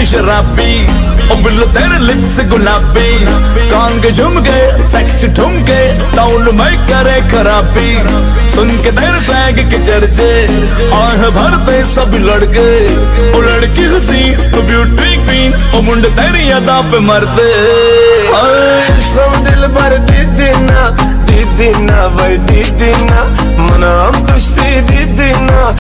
तेरी शराबी ओ बिल्लो तेरे लिप्स गुलाबी कांग झुम गए सेक्स ठुम ठुमके टाउन में करे खराबी सुन के तेरे सैग के चर्चे आह भरते सब लड़के ओ लड़की हसी तो ब्यूटी क्वीन ओ मुंडे तेरी अदा पे मरते दिल भर दीदी Išlam dilbar didina, didina, vai didina Mana am kushti didina